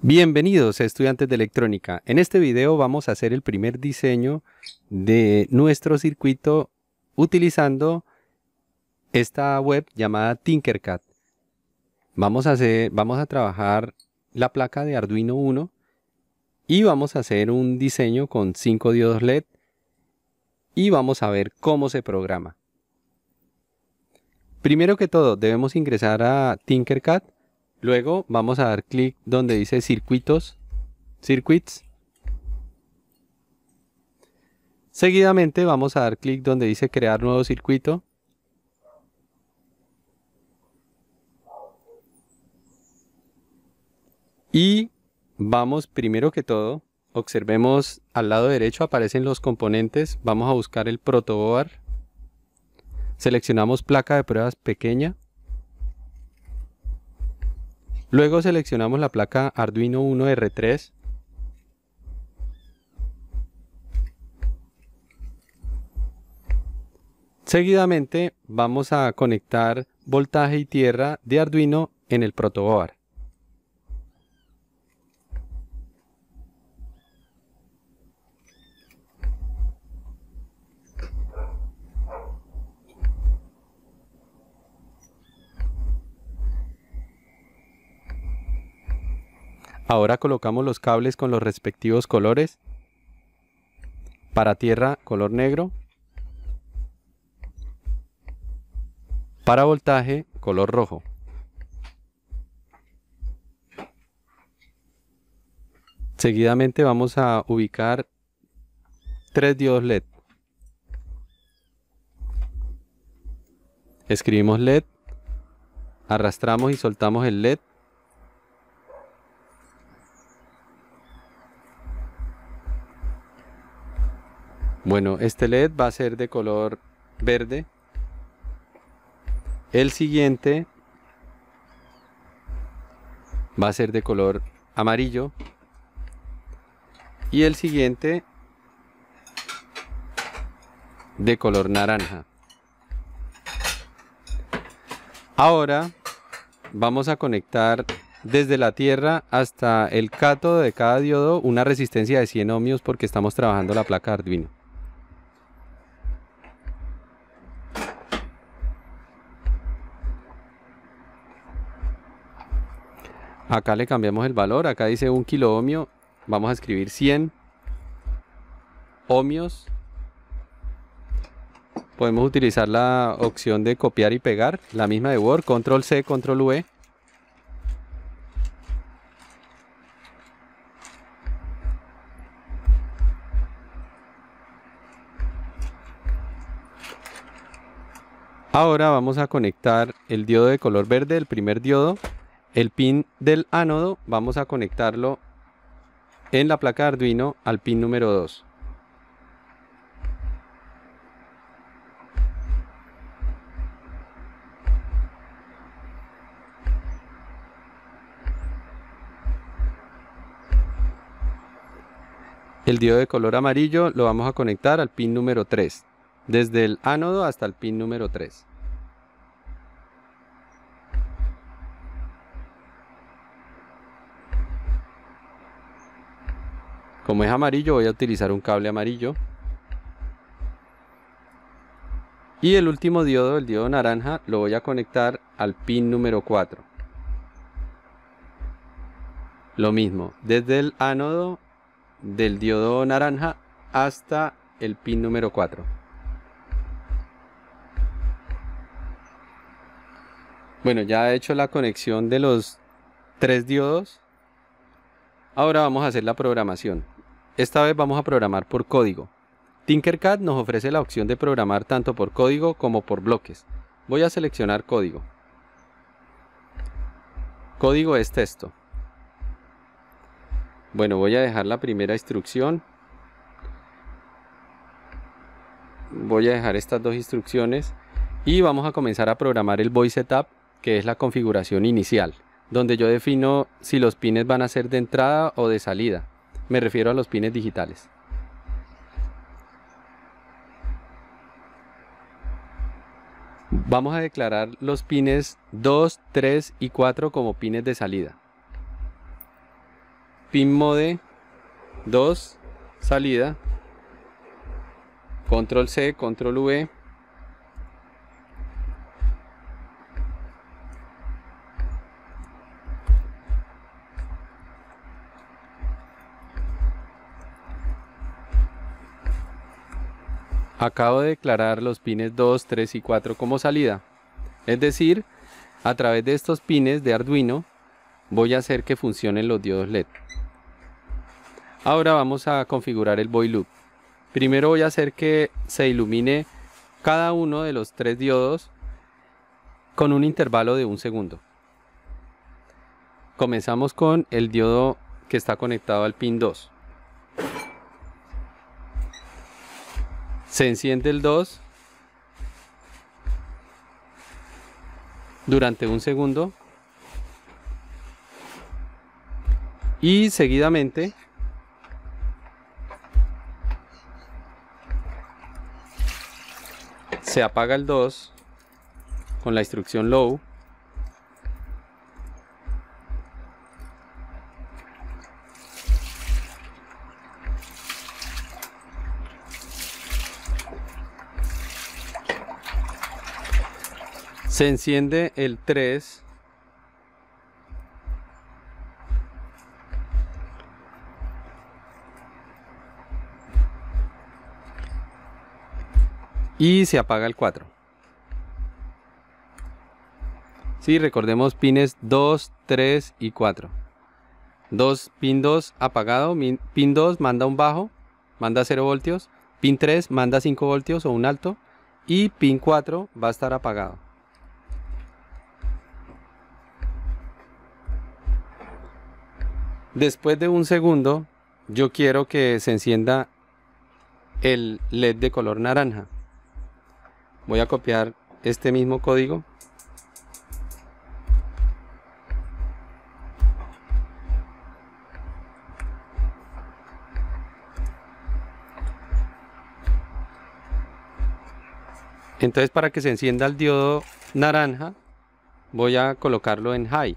Bienvenidos estudiantes de electrónica. En este video vamos a hacer el primer diseño de nuestro circuito utilizando esta web llamada Tinkercad. Vamos a, hacer, vamos a trabajar la placa de Arduino 1 y vamos a hacer un diseño con 5 diodos LED y vamos a ver cómo se programa. Primero que todo debemos ingresar a Tinkercad Luego vamos a dar clic donde dice circuitos, circuits. Seguidamente vamos a dar clic donde dice crear nuevo circuito. Y vamos primero que todo, observemos al lado derecho aparecen los componentes. Vamos a buscar el protoboard. Seleccionamos placa de pruebas pequeña. Luego seleccionamos la placa Arduino 1 R3. Seguidamente vamos a conectar voltaje y tierra de Arduino en el protoboard. Ahora colocamos los cables con los respectivos colores. Para tierra, color negro. Para voltaje, color rojo. Seguidamente vamos a ubicar tres diodos LED. Escribimos LED, arrastramos y soltamos el LED Bueno, este LED va a ser de color verde. El siguiente va a ser de color amarillo. Y el siguiente de color naranja. Ahora vamos a conectar desde la tierra hasta el cátodo de cada diodo una resistencia de 100 ohmios porque estamos trabajando la placa Arduino. Acá le cambiamos el valor, acá dice un kilo ohmio, vamos a escribir 100 ohmios. Podemos utilizar la opción de copiar y pegar, la misma de Word, control C, control V. Ahora vamos a conectar el diodo de color verde, el primer diodo, el pin del ánodo vamos a conectarlo en la placa de Arduino al pin número 2. El diodo de color amarillo lo vamos a conectar al pin número 3, desde el ánodo hasta el pin número 3. Como es amarillo voy a utilizar un cable amarillo. Y el último diodo, el diodo naranja, lo voy a conectar al pin número 4. Lo mismo, desde el ánodo del diodo naranja hasta el pin número 4. Bueno, ya he hecho la conexión de los tres diodos. Ahora vamos a hacer la programación. Esta vez vamos a programar por código. Tinkercad nos ofrece la opción de programar tanto por código como por bloques. Voy a seleccionar código. Código es texto. Bueno, voy a dejar la primera instrucción. Voy a dejar estas dos instrucciones y vamos a comenzar a programar el voice setup, que es la configuración inicial, donde yo defino si los pines van a ser de entrada o de salida. Me refiero a los pines digitales. Vamos a declarar los pines 2, 3 y 4 como pines de salida. pin mode 2 salida control C control V acabo de declarar los pines 2, 3 y 4 como salida. Es decir, a través de estos pines de Arduino voy a hacer que funcionen los diodos LED. Ahora vamos a configurar el boy loop. Primero voy a hacer que se ilumine cada uno de los tres diodos con un intervalo de un segundo. Comenzamos con el diodo que está conectado al pin 2. Se enciende el 2 durante un segundo. Y seguidamente se apaga el 2 con la instrucción low Se enciende el 3. Y se apaga el 4. Sí, recordemos pines 2, 3 y 4. 2, pin 2 apagado, pin 2 manda un bajo, manda 0 voltios, pin 3 manda 5 voltios o un alto y pin 4 va a estar apagado. Después de un segundo, yo quiero que se encienda el LED de color naranja. Voy a copiar este mismo código. Entonces para que se encienda el diodo naranja, voy a colocarlo en high.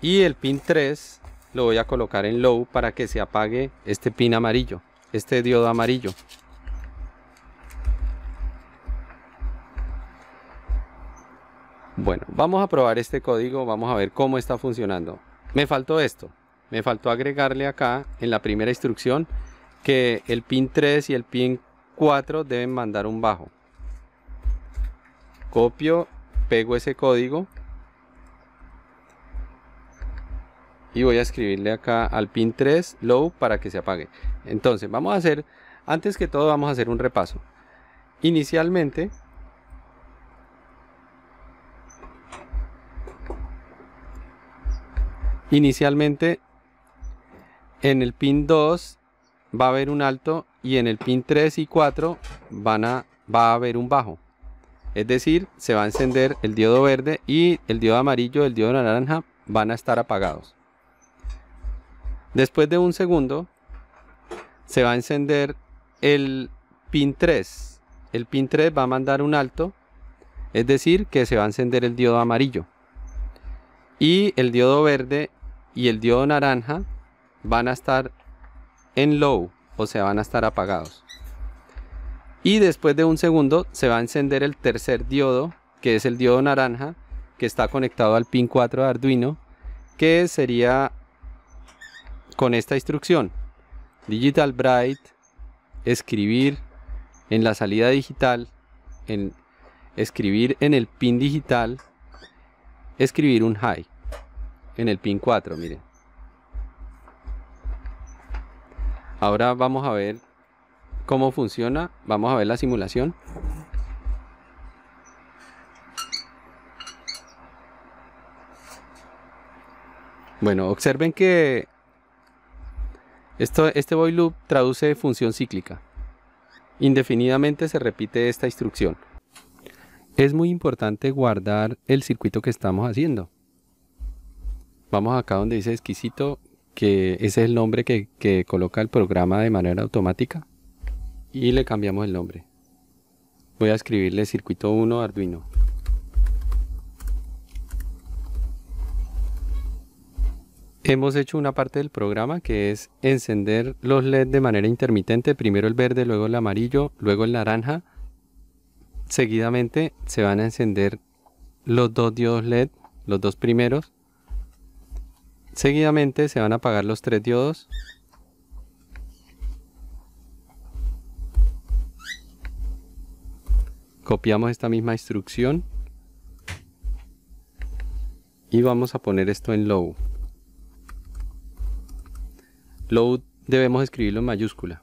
Y el pin 3 lo voy a colocar en low para que se apague este pin amarillo, este diodo amarillo. Bueno, vamos a probar este código, vamos a ver cómo está funcionando. Me faltó esto, me faltó agregarle acá en la primera instrucción que el pin 3 y el pin 4 deben mandar un bajo. Copio, pego ese código y voy a escribirle acá al pin 3 low para que se apague. Entonces vamos a hacer antes que todo vamos a hacer un repaso. Inicialmente inicialmente en el pin 2 va a haber un alto y en el pin 3 y 4 van a, va a haber un bajo. Es decir se va a encender el diodo verde y el diodo amarillo el diodo naranja van a estar apagados Después de un segundo se va a encender el pin 3. El pin 3 va a mandar un alto, es decir, que se va a encender el diodo amarillo. Y el diodo verde y el diodo naranja van a estar en low, o sea, van a estar apagados. Y después de un segundo se va a encender el tercer diodo, que es el diodo naranja, que está conectado al pin 4 de Arduino, que sería con esta instrucción. Digital Bright, escribir en la salida digital, en escribir en el pin digital, escribir un high en el pin 4, miren. Ahora vamos a ver cómo funciona, vamos a ver la simulación. Bueno, observen que este void loop traduce función cíclica. Indefinidamente se repite esta instrucción. Es muy importante guardar el circuito que estamos haciendo. Vamos acá donde dice exquisito, que ese es el nombre que, que coloca el programa de manera automática. Y le cambiamos el nombre. Voy a escribirle circuito 1 Arduino. Hemos hecho una parte del programa que es encender los LED de manera intermitente, primero el verde, luego el amarillo, luego el naranja. Seguidamente se van a encender los dos diodos LED, los dos primeros. Seguidamente se van a apagar los tres diodos. Copiamos esta misma instrucción y vamos a poner esto en low. Load debemos escribirlo en mayúscula.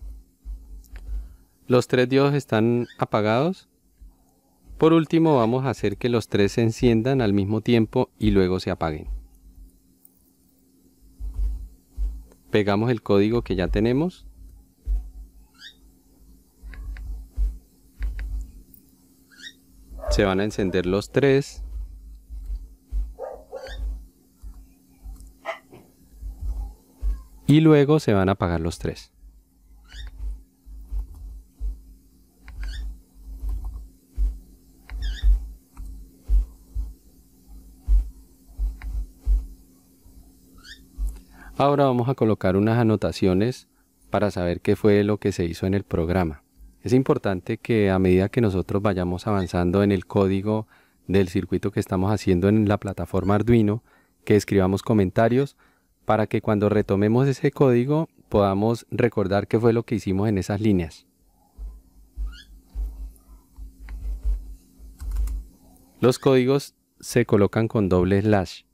Los tres diodos están apagados. Por último vamos a hacer que los tres se enciendan al mismo tiempo y luego se apaguen. Pegamos el código que ya tenemos. Se van a encender los tres. Y luego se van a apagar los tres. Ahora vamos a colocar unas anotaciones para saber qué fue lo que se hizo en el programa. Es importante que a medida que nosotros vayamos avanzando en el código del circuito que estamos haciendo en la plataforma Arduino, que escribamos comentarios para que cuando retomemos ese código podamos recordar qué fue lo que hicimos en esas líneas. Los códigos se colocan con doble slash.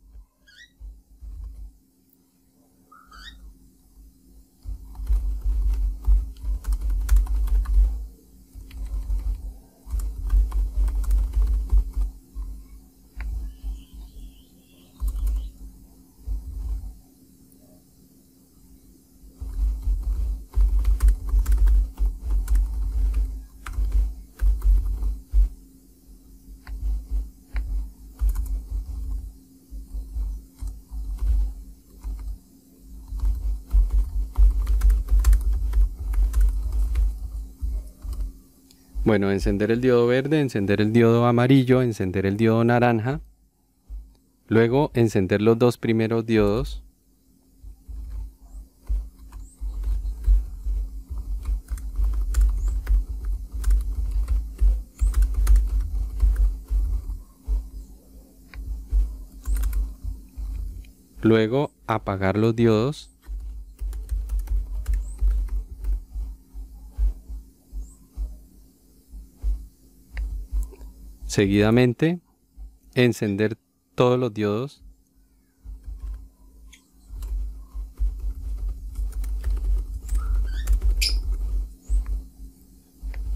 Bueno, encender el diodo verde, encender el diodo amarillo, encender el diodo naranja. Luego encender los dos primeros diodos. Luego apagar los diodos. Seguidamente, encender todos los diodos.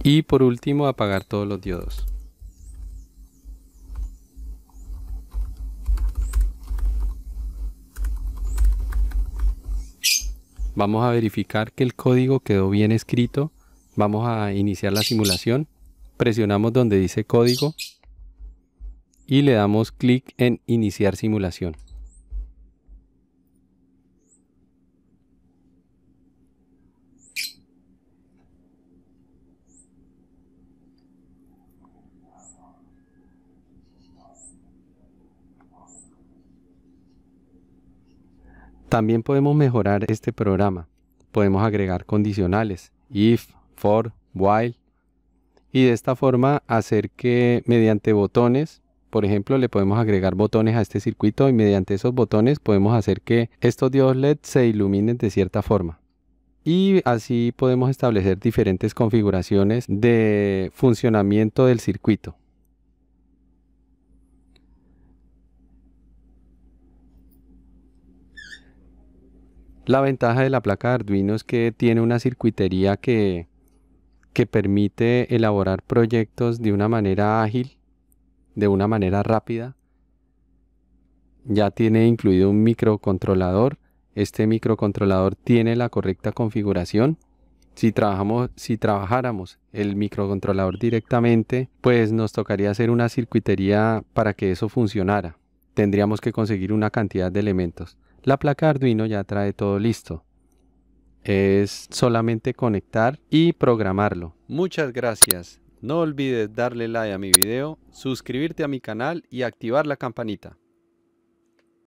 Y por último, apagar todos los diodos. Vamos a verificar que el código quedó bien escrito. Vamos a iniciar la simulación presionamos donde dice código y le damos clic en iniciar simulación. También podemos mejorar este programa. Podemos agregar condicionales, if, for, while, y de esta forma hacer que mediante botones, por ejemplo, le podemos agregar botones a este circuito y mediante esos botones podemos hacer que estos diodos LED se iluminen de cierta forma. Y así podemos establecer diferentes configuraciones de funcionamiento del circuito. La ventaja de la placa de Arduino es que tiene una circuitería que que permite elaborar proyectos de una manera ágil, de una manera rápida. Ya tiene incluido un microcontrolador. Este microcontrolador tiene la correcta configuración. Si, trabajamos, si trabajáramos el microcontrolador directamente, pues nos tocaría hacer una circuitería para que eso funcionara. Tendríamos que conseguir una cantidad de elementos. La placa Arduino ya trae todo listo es solamente conectar y programarlo. Muchas gracias. No olvides darle like a mi video, suscribirte a mi canal y activar la campanita.